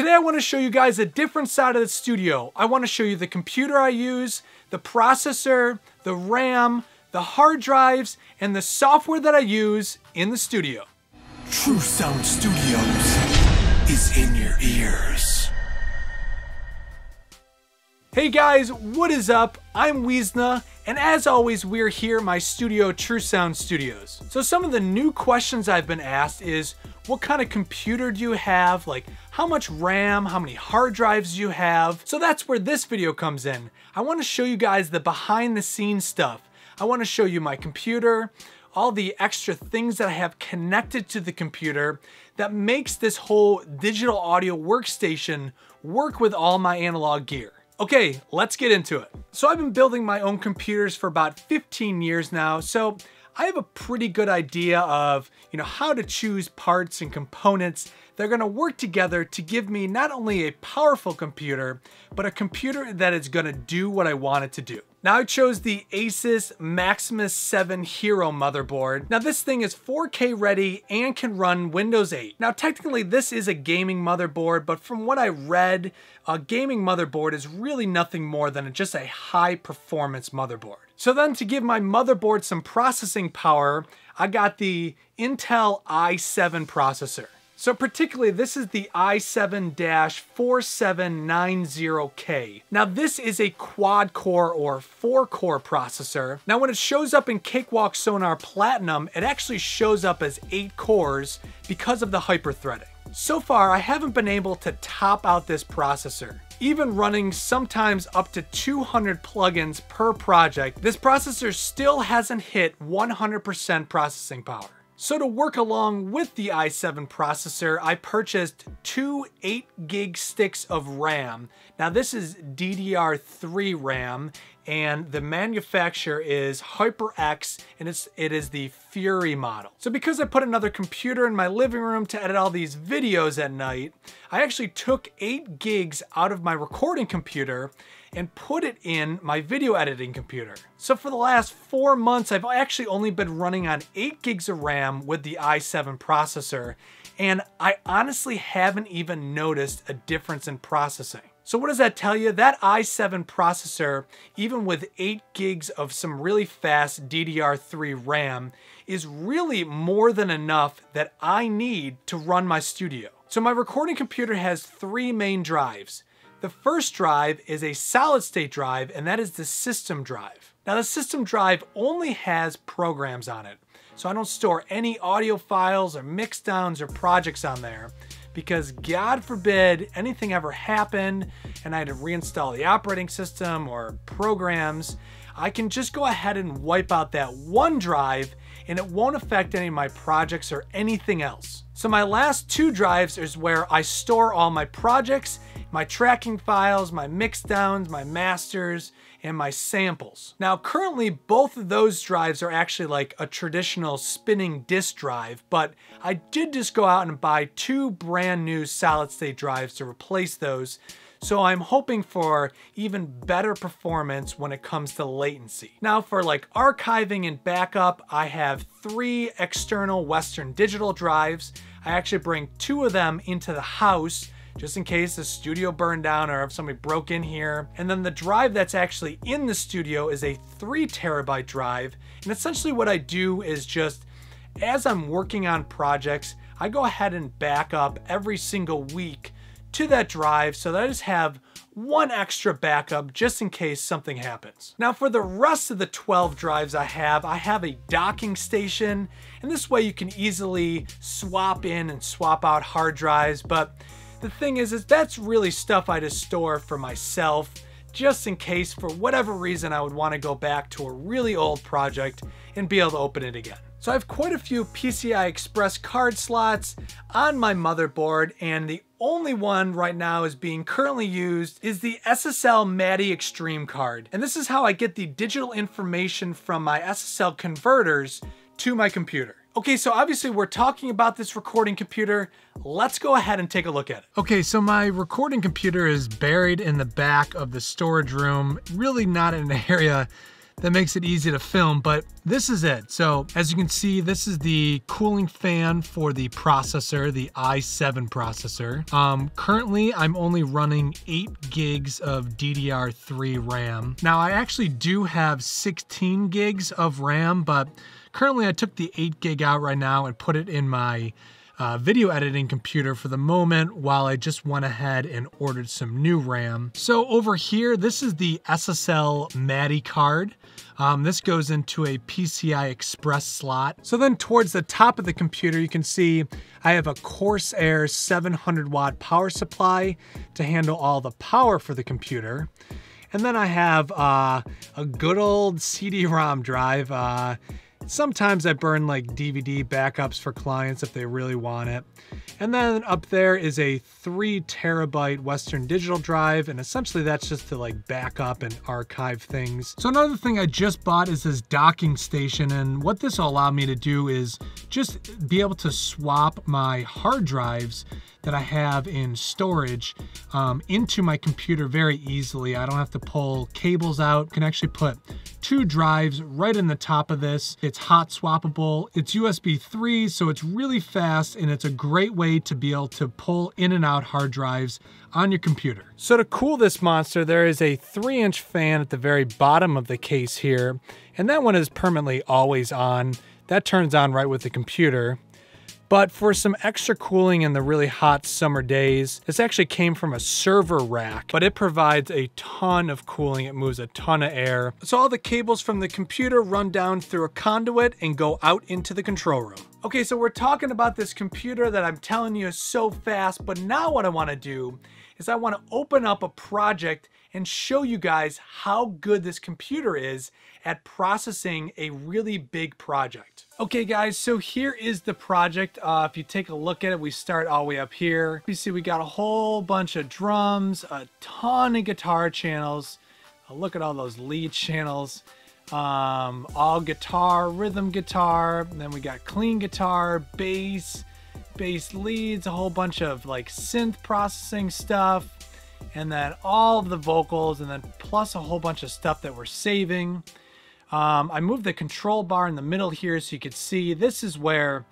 Today I want to show you guys a different side of the studio. I want to show you the computer I use, the processor, the RAM, the hard drives, and the software that I use in the studio. True Sound Studios is in your ears. Hey guys, what is up? I'm Weezna, and as always, we're here my studio, True Sound Studios. So some of the new questions I've been asked is, what kind of computer do you have? Like, how much RAM, how many hard drives you have? So that's where this video comes in. I wanna show you guys the behind the scenes stuff. I wanna show you my computer, all the extra things that I have connected to the computer that makes this whole digital audio workstation work with all my analog gear. Okay, let's get into it. So I've been building my own computers for about 15 years now, so I have a pretty good idea of, you know, how to choose parts and components that are gonna work together to give me not only a powerful computer, but a computer that is gonna do what I want it to do. Now I chose the Asus Maximus 7 Hero motherboard. Now this thing is 4K ready and can run Windows 8. Now technically this is a gaming motherboard, but from what I read, a gaming motherboard is really nothing more than just a high performance motherboard. So then to give my motherboard some processing power, I got the Intel i7 processor. So particularly, this is the i7-4790K. Now this is a quad core or four core processor. Now when it shows up in Cakewalk Sonar Platinum, it actually shows up as eight cores because of the hyperthreading. So far, I haven't been able to top out this processor. Even running sometimes up to 200 plugins per project, this processor still hasn't hit 100% processing power. So to work along with the i7 processor, I purchased two 8 gig sticks of RAM. Now this is DDR3 RAM and the manufacturer is HyperX and it's, it is the Fury model. So because I put another computer in my living room to edit all these videos at night, I actually took 8 gigs out of my recording computer and put it in my video editing computer. So for the last four months, I've actually only been running on eight gigs of RAM with the i7 processor, and I honestly haven't even noticed a difference in processing. So what does that tell you? That i7 processor, even with 8 gigs of some really fast DDR3 RAM, is really more than enough that I need to run my studio. So my recording computer has three main drives. The first drive is a solid state drive, and that is the system drive. Now the system drive only has programs on it, so I don't store any audio files or mixdowns or projects on there because God forbid anything ever happened and I had to reinstall the operating system or programs, I can just go ahead and wipe out that one drive and it won't affect any of my projects or anything else. So my last two drives is where I store all my projects my tracking files, my mixdowns, my masters, and my samples. Now currently both of those drives are actually like a traditional spinning disk drive, but I did just go out and buy two brand new solid state drives to replace those so I'm hoping for even better performance when it comes to latency. Now for like archiving and backup, I have three external Western Digital drives. I actually bring two of them into the house just in case the studio burned down or if somebody broke in here. And then the drive that's actually in the studio is a three terabyte drive. And essentially what I do is just, as I'm working on projects, I go ahead and back up every single week to that drive so that I just have one extra backup just in case something happens. Now for the rest of the 12 drives I have, I have a docking station and this way you can easily swap in and swap out hard drives but the thing is, is that's really stuff I just store for myself, just in case for whatever reason I would want to go back to a really old project and be able to open it again. So I have quite a few PCI Express card slots on my motherboard and the only one right now is being currently used is the SSL MADI Extreme card. And this is how I get the digital information from my SSL converters to my computer. Okay, so obviously we're talking about this recording computer. Let's go ahead and take a look at it. Okay, so my recording computer is buried in the back of the storage room, really not in an area that makes it easy to film, but this is it. So as you can see, this is the cooling fan for the processor, the i7 processor. Um, currently, I'm only running eight gigs of DDR3 RAM. Now I actually do have 16 gigs of RAM, but currently I took the eight gig out right now and put it in my uh, video editing computer for the moment while I just went ahead and ordered some new RAM. So over here, this is the SSL MADI card. Um, this goes into a PCI Express slot. So then towards the top of the computer, you can see I have a Corsair 700 watt power supply to handle all the power for the computer. And then I have uh, a good old CD-ROM drive. Uh, Sometimes I burn like DVD backups for clients if they really want it. And then up there is a three terabyte Western Digital drive, and essentially that's just to like back up and archive things. So another thing I just bought is this docking station, and what this will allow me to do is just be able to swap my hard drives that I have in storage um, into my computer very easily. I don't have to pull cables out. Can actually put two drives right in the top of this. It's hot swappable. It's USB 3, so it's really fast and it's a great way to be able to pull in and out hard drives on your computer. So to cool this monster, there is a three inch fan at the very bottom of the case here, and that one is permanently always on. That turns on right with the computer. But for some extra cooling in the really hot summer days, this actually came from a server rack, but it provides a ton of cooling. It moves a ton of air. So all the cables from the computer run down through a conduit and go out into the control room. Okay, so we're talking about this computer that I'm telling you is so fast, but now what I wanna do is I wanna open up a project and show you guys how good this computer is at processing a really big project. Okay guys, so here is the project. Uh, if you take a look at it, we start all the way up here. You see we got a whole bunch of drums, a ton of guitar channels. Uh, look at all those lead channels. Um, all guitar, rhythm guitar, then we got clean guitar, bass, bass leads, a whole bunch of like synth processing stuff, and then all of the vocals, and then plus a whole bunch of stuff that we're saving. Um, I moved the control bar in the middle here so you could see this is where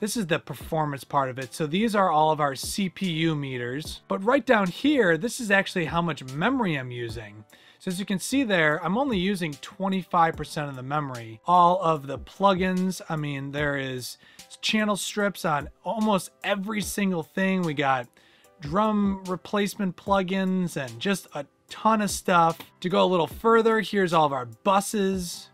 this is the performance part of it. So these are all of our CPU meters. But right down here, this is actually how much memory I'm using. So as you can see there, I'm only using 25% of the memory. All of the plugins, I mean, there is channel strips on almost every single thing. We got drum replacement plugins and just a ton of stuff. To go a little further, here's all of our buses.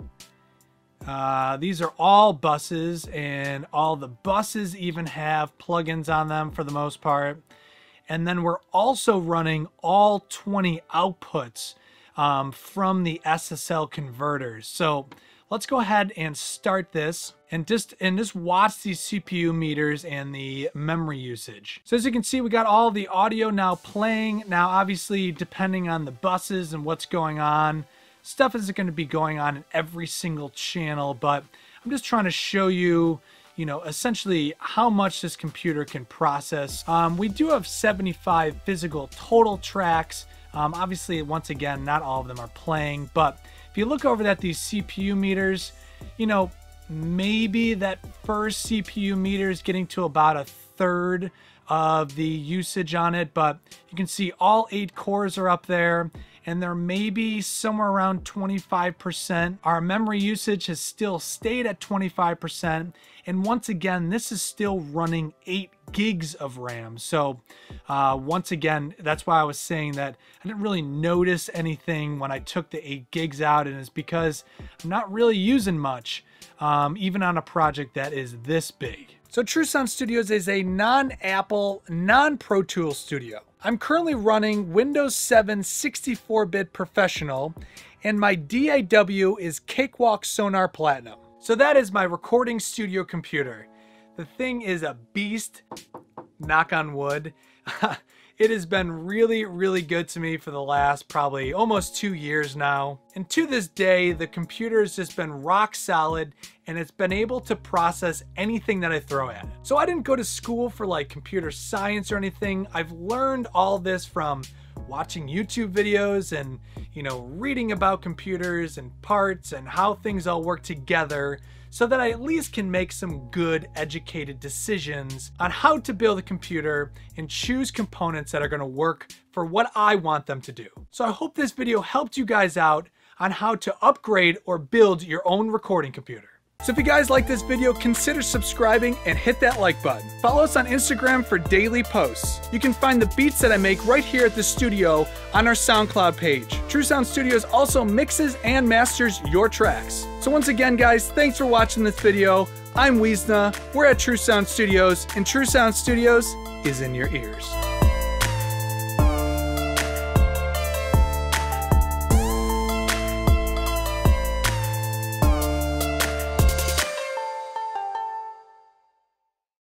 Uh, these are all buses, and all the buses even have plugins on them for the most part. And then we're also running all 20 outputs um, from the SSL converters. So let's go ahead and start this and just and just watch these CPU meters and the memory usage. So as you can see, we got all the audio now playing. Now, obviously, depending on the buses and what's going on, stuff isn't going to be going on in every single channel, but I'm just trying to show you you know, essentially how much this computer can process. Um, we do have 75 physical total tracks. Um, obviously, once again, not all of them are playing, but if you look over at these CPU meters, you know, maybe that first CPU meter is getting to about a third of the usage on it, but you can see all eight cores are up there and there may be somewhere around 25%. Our memory usage has still stayed at 25%. And once again, this is still running 8 gigs of RAM. So uh, once again, that's why I was saying that I didn't really notice anything when I took the 8 gigs out. And it's because I'm not really using much, um, even on a project that is this big. So True Sound Studios is a non-Apple, non-Pro Tools studio. I'm currently running Windows 7 64-bit Professional, and my DAW is Cakewalk Sonar Platinum. So that is my recording studio computer. The thing is a beast, knock on wood. It has been really, really good to me for the last probably almost two years now. And to this day, the computer has just been rock solid and it's been able to process anything that I throw at it. So I didn't go to school for like computer science or anything. I've learned all this from watching YouTube videos and, you know, reading about computers and parts and how things all work together so that I at least can make some good educated decisions on how to build a computer and choose components that are gonna work for what I want them to do. So I hope this video helped you guys out on how to upgrade or build your own recording computer. So if you guys like this video, consider subscribing and hit that like button. Follow us on Instagram for daily posts. You can find the beats that I make right here at the studio on our SoundCloud page. True Sound Studios also mixes and masters your tracks. So once again, guys, thanks for watching this video. I'm Weezna, we're at True Sound Studios, and True Sound Studios is in your ears.